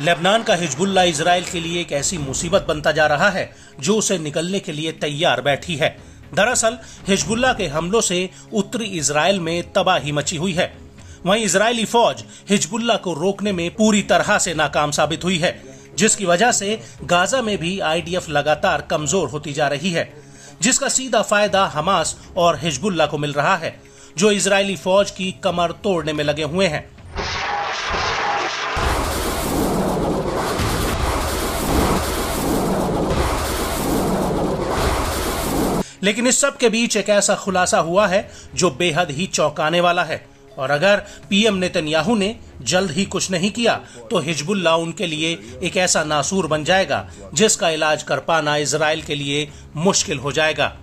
Lebanon का Hezbollah Israel के लिए एक ऐसी मुसीबत बनता जा रहा है, जो उसे निकलने के लिए तैयार बैठी है। दरअसल हिजबुल्ला के हमलों से उत्तरी इसराइल में तबाही मची हुई है। वहीं इजरायली फौज हिजबुल्ला को रोकने में पूरी तरह से नाकाम साबित हुई है, जिसकी वजह से गाजा में भी आईडीएफ लगातार कमज़ोर होती जा रही है, जिसका सीधा फ़ायदा हमास और हिजबुल्ला को मिल रहा है, जो इजरायली फौज की कमर तोड़ने में लगे हुए हैं। लेकिन इस सब के बीच एक ऐसा खुलासा हुआ है जो बेहद ही चौंकाने वाला है। और अगर पीएम नेतन्याहू ने जल्द ही कुछ नहीं किया तो हिजबुल्ला उनके लिए एक ऐसा नासूर बन जाएगा, जिसका इलाज कर पाना इसराइल के लिए मुश्किल हो जाएगा।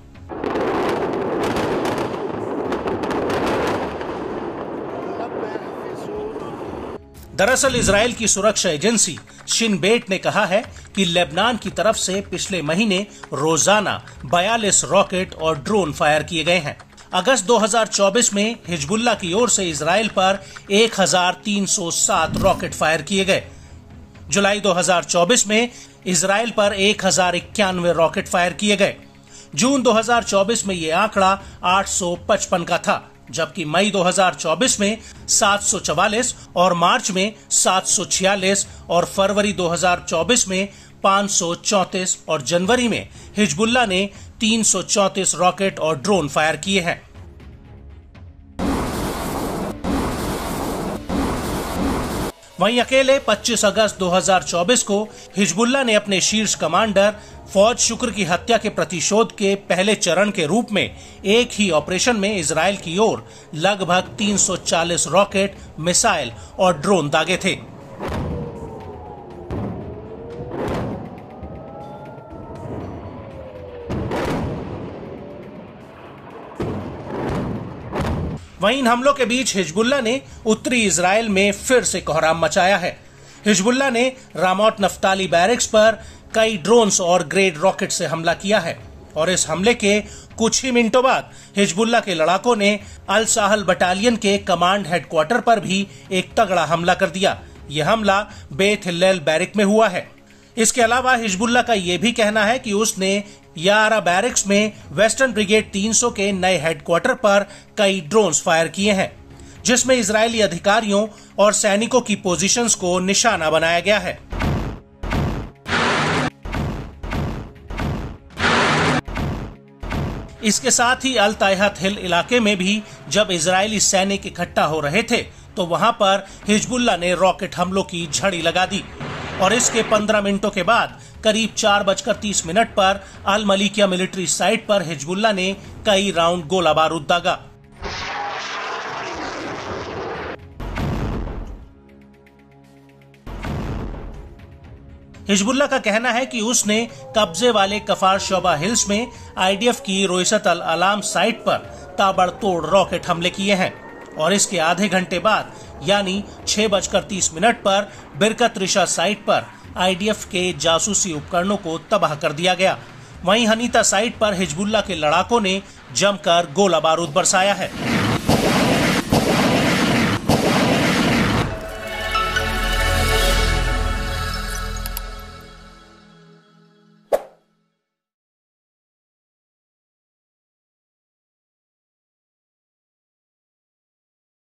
दरअसल इसराइल की सुरक्षा एजेंसी शिनबेट ने कहा है कि लेबनान की तरफ़ से पिछले महीने रोज़ाना 42 रॉकेट और ड्रोन फायर किए गए हैं। अगस्त 2024 में हिजबुल्ला की ओर से इसराइल पर 1307 रॉकेट फायर किए गए। जुलाई 2024 में इसराइल पर एक हज़ार इक्यानवे रॉकेट फायर किए गए। जून 2024 में ये आंकड़ा 855 का था। जबकि मई 2024 में 744 और मार्च में 746 और फरवरी 2024 में 534 और जनवरी में हिजबुल्ला ने 334 रॉकेट और ड्रोन फायर किए हैं। वहीं अकेले 25 अगस्त 2024 को हिजबुल्ला ने अपने शीर्ष कमांडर फौज शुक्र की हत्या के प्रतिशोध के पहले चरण के रूप में एक ही ऑपरेशन में इसराइल की ओर लगभग 340 रॉकेट, मिसाइल और ड्रोन दागे थे। वहीं इन हमलों के बीच हिजबुल्ला ने उत्तरी इसराइल में फिर से कोहराम मचाया है। हिजबुल्ला ने रामौत नफ्ताली बैरिक्स पर कई ड्रोन्स और ग्रेड रॉकेट से हमला किया है और इस हमले के कुछ ही मिनटों बाद हिजबुल्ला के लड़ाकों ने अल साहल बटालियन के कमांड हेडक्वार्टर पर भी एक तगड़ा हमला कर दिया। यह हमला बेथ हिल्लेल बैरिक में हुआ है। इसके अलावा हिजबुल्ला का यह भी कहना है कि उसने यारा बैरिक्स में वेस्टर्न ब्रिगेड 300 के नए हेडक्वार्टर पर कई ड्रोन्स फायर किए हैं, जिसमें इजरायली अधिकारियों और सैनिकों की पोजीशंस को निशाना बनाया गया है। इसके साथ ही अल तायहत हिल इलाके में भी जब इजरायली सैनिक इकट्ठा हो रहे थे तो वहाँ पर हिजबुल्ला ने रॉकेट हमलों की झड़ी लगा दी। और इसके 15 मिनटों के बाद करीब चार बजकर तीस मिनट पर अल मलिकिया मिलिट्री साइट पर हिजबुल्ला ने कई राउंड गोला बारूद दागा हिजबुल्ला का कहना है कि उसने कब्जे वाले कफार शोबा हिल्स में आईडीएफ की रोइसत अल अलाम साइट पर ताबड़तोड़ रॉकेट हमले किए हैं। और इसके आधे घंटे बाद, यानी छह बजकर तीस मिनट पर, बिरकत रिशा साइट पर, आईडीएफ के जासूसी उपकरणों को तबाह कर दिया गया। वहीं हनीता साइट पर हिजबुल्ला के लड़ाकों ने जमकर गोला बारूद बरसाया है।